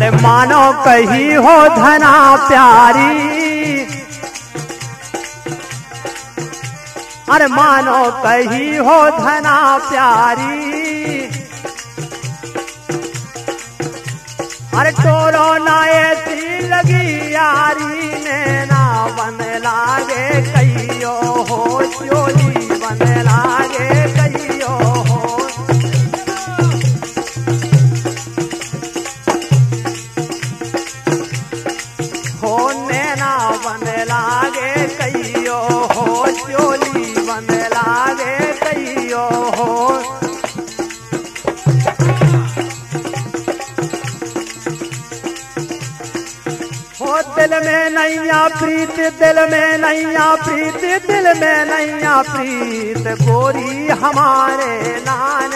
अरे मानो कही हो धना प्यारी। अरे मानो कही हो धना प्यारी। अरे ना ऐसी लगी यारी ने ना बन लागे कहियो हो चोली बन लागे। प्रीत दिल में नैया प्रीत दिल में नैया प्रीत गोरी हमारे नाने।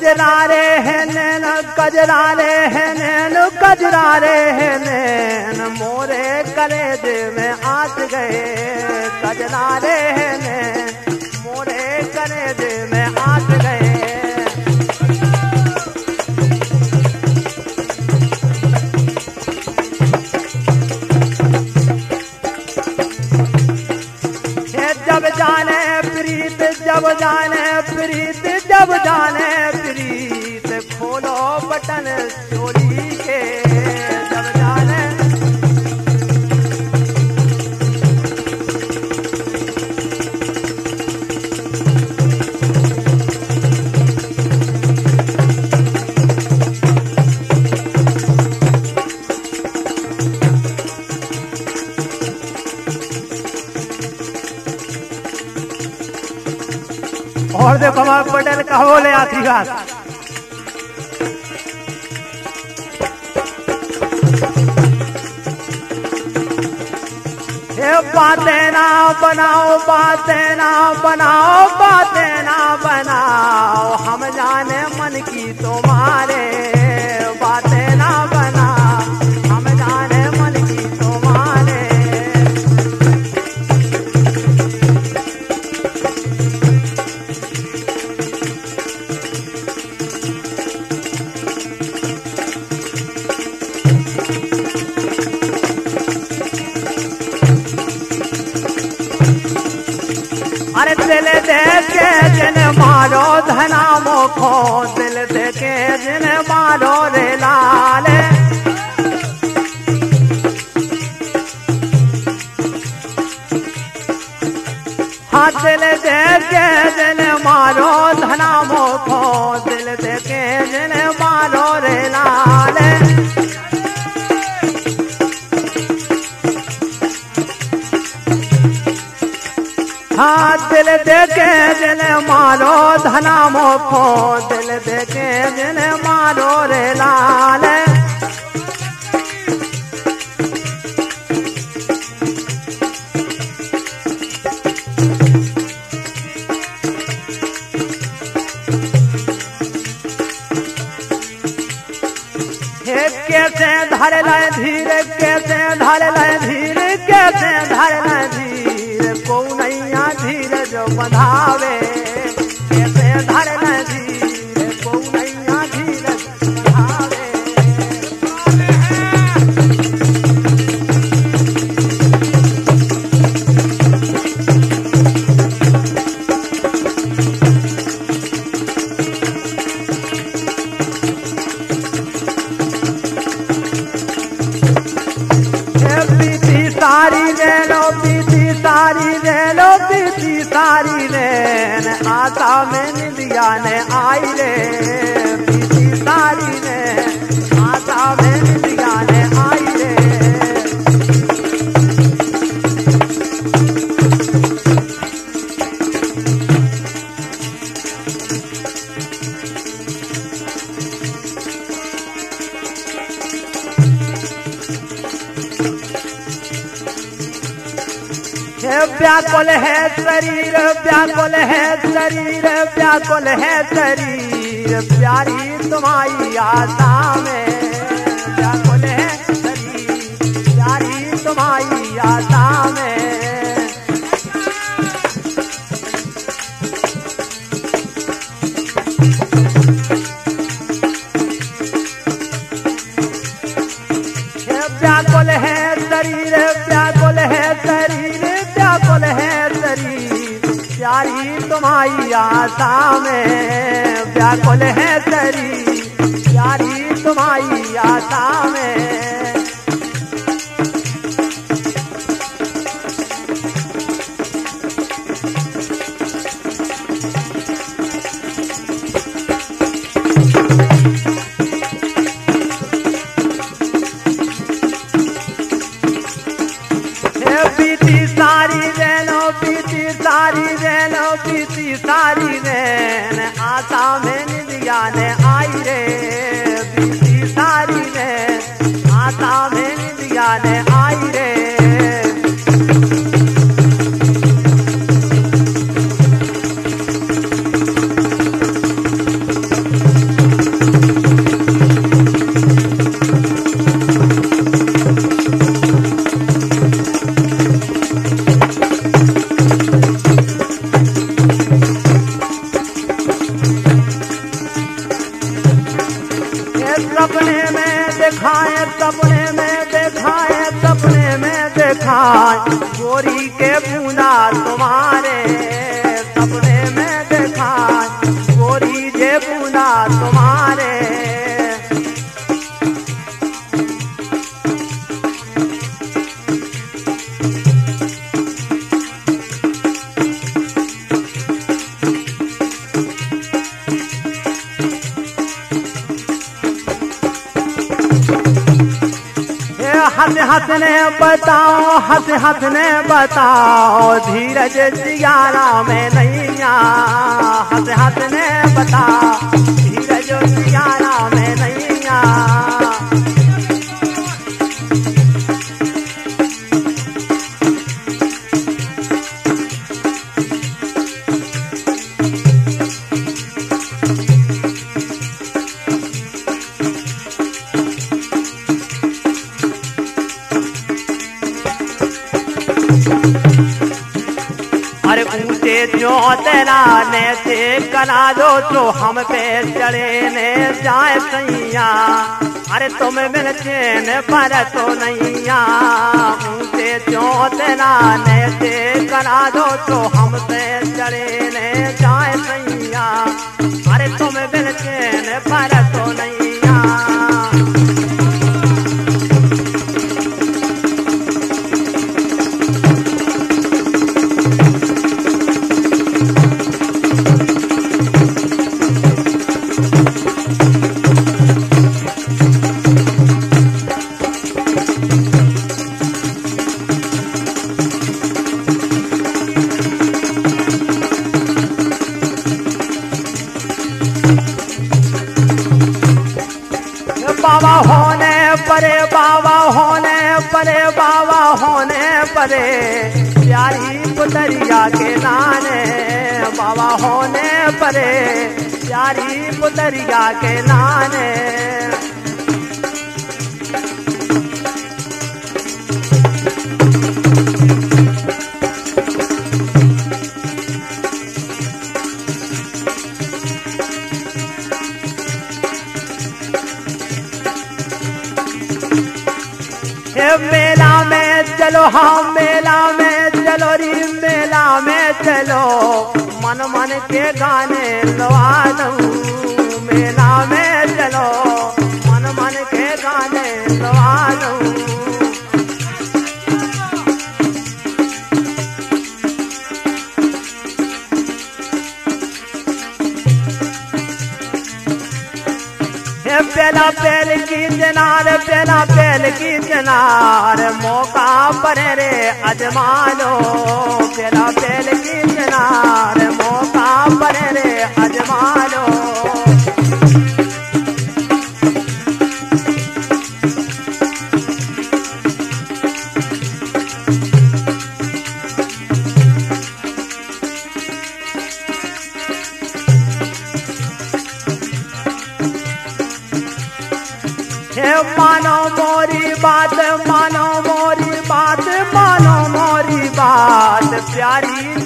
हे कजरारे हैं नैन, कजरारे हैं नैन, कजरारे हैं नैन। मोरे करे दे में आच गए, कजरारे हैं नैन। मोरे कलेज में आच गए। जब जाने प्रीत, जब जाने प्रीत, जब जाने खोलो बटन बातें ना बनाओ बातें ना बनाओ बातें ना बनाओ। हम जाने मन की तुम्हारे अरे दिल दे के जिन मारो धना मोखो दिल दे के जिन मारो रे लाल। हाँ दिल दे के जिन मारो धना दे के जिन मारो धना मोखो दिल दे के जिन मारो रे लाल। कैसे धर लाए धीरे, कैसे धर लाए धीरे, कैसे धीरे जो व्याकुल है शरीर, व्याकुल है शरीर, व्याकुल है शरीर। प्यारी तुम्हारी आशा में व्याकुल है शरीर, प्यारी तुम्हारी आशा में। व्याकुल है शरीर, व्याकुल प्यारी तुम्हारी आशा में। व्याकुल है सरी प्यारी तुम्हारी आशा में। सारी रेन आशा में निदिया ने गोरी के हंस ने बताओ धीरज जियारा में नैया। हंस ने बताओ धीरज जियारा करा दो तो हम पे चढ़े ने जाए सैया। अरे तुम मिल चैन पर तो नैया। ऊँचे जो तेरा ने से करा दो तो हम पे चढ़े ने जाए सैया। अरे तुम मिल चैन पर तो नैया। पुतरिया के नाने मेला में चलो हाँ की जनार मौका पर रे अजमानो मेरा पेल की जनार मौका पर रे अजमानो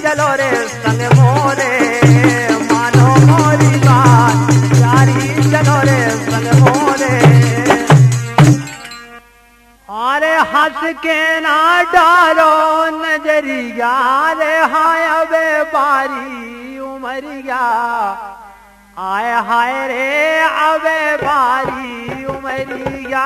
चलो रे मोरे। मानो मोरी चलो रे मोरे। के ना डालो नज़रिया रे हाय अबे बारी उमरिया। आय हाय रे अबे बारी उमरिया।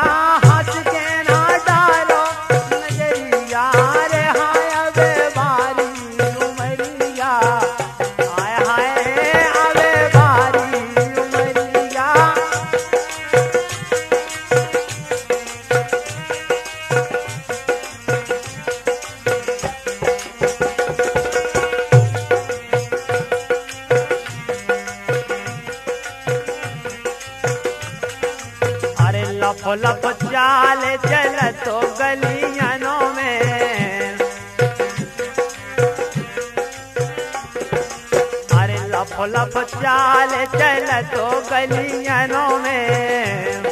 गलियनों में।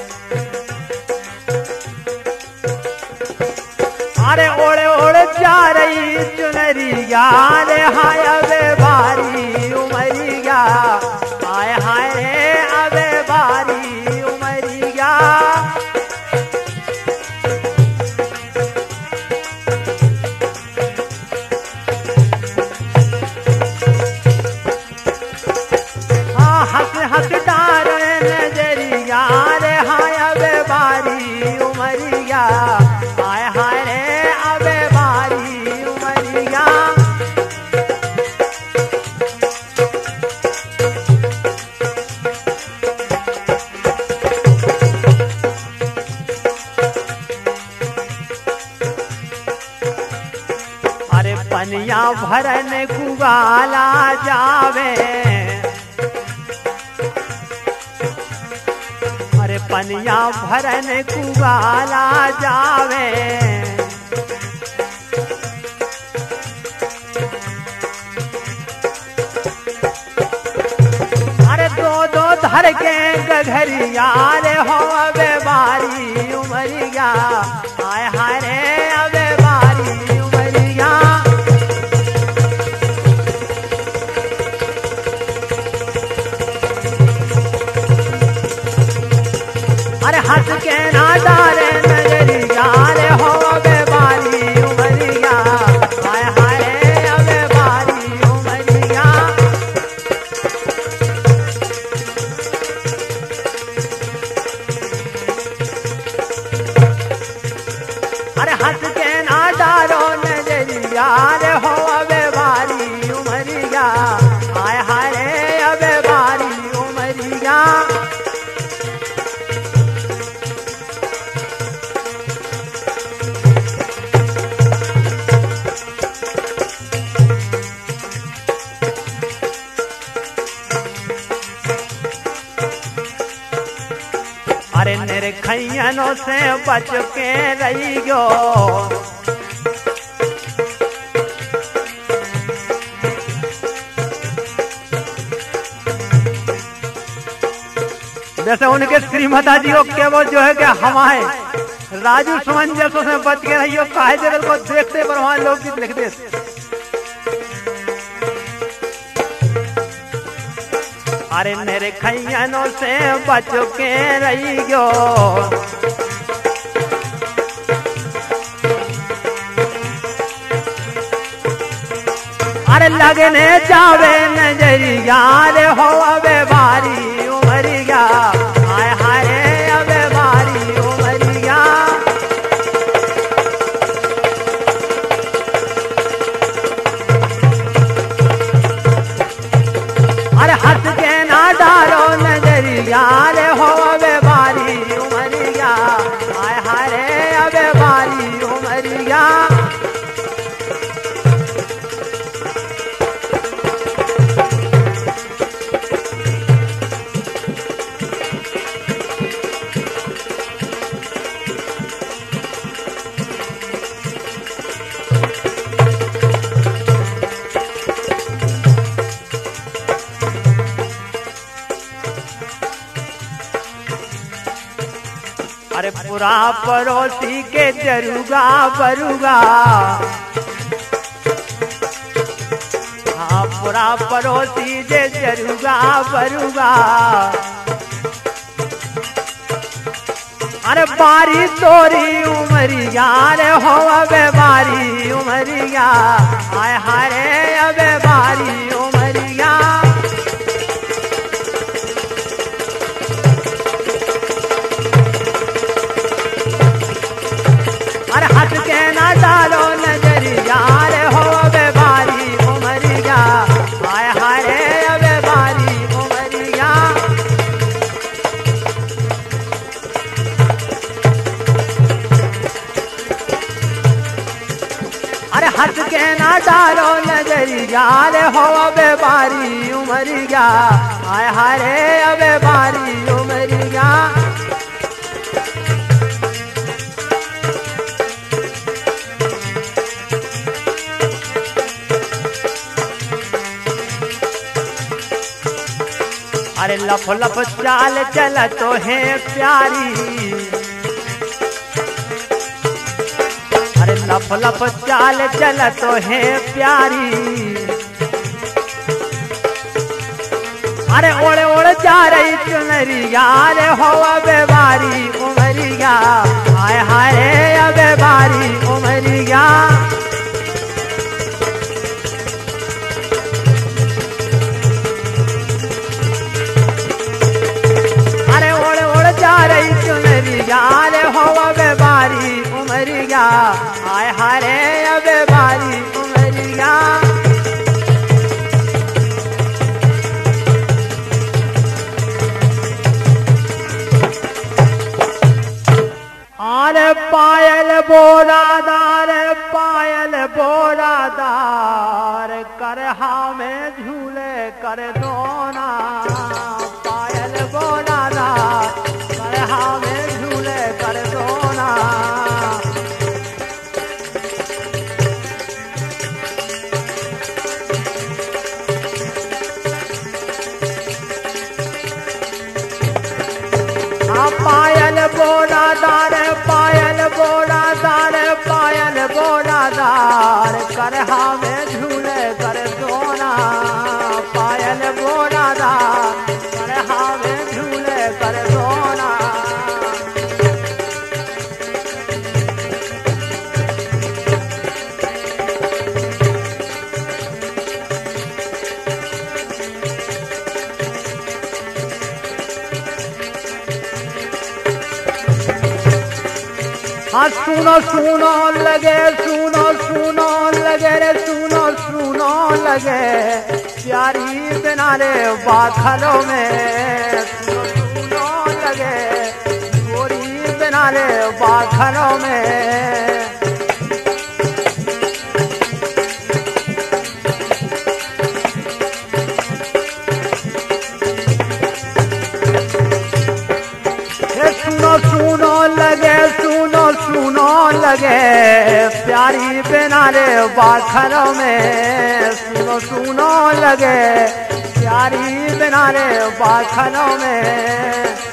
अरे ओड़े ओड़े जा रही चुनरी यार हाय भरन कुगाला जावे। अरे पनिया भरन कुगाला जावे। अरे दो दो धर के गघरिया रे हो बारी उमरिया। हाय हाय नज़रिया हो अबे बारी उमरिया। से बच के रहियो जैसे उनके श्रीमता जी को केवल जो है कि हमारे राजू सुमन जैसों से बच के रहियो जगत को देखते पर वहाँ लोग गीत लिखते अरे मेरे खैयनों से बच के रहियो अरे लगने जावे नज़रिया रे हो अबे अरे पूरा पड़ोसी के जरूगा बरुगा। हाँ पूरा पड़ोसी के जरूगा बरुगा। अरे बारी तोरी उमरिया रे हो अबे बारी उमरिया आय हारे अबे बारी। हट के ना डालो नज़रिया रे हो बारी, उमरिया। आय हारे अबे बारी, उमरिया। अरे हट के ना डालो नज़रिया रे हो अबे बारी, उमरिया। आय हारे अबे बारी, उमरिया। अरे लफ लफ चाल चल तो है प्यारी। अरे लफ लफ चाल चल तो है प्यारी। अरे ओड़े ओड़ जा रही चुनरिया रे हो अबे बारी उमरिया। हाय हाय अबे बारी उमरिया। रही चुनरिया रे हो बारी उमरिया हाँ सुनो सुनो लगे, सुनो सुनो लगे रे, सुनो सुनो लगे। प्यारी बिना रे बाखलों में, सुनो सुनो लगे। गोरी बिना रे बाखलों में। लगे प्यारी बिना रे बाखरों में। सुनो सुनो लगे प्यारी बिनारे बाखरों में।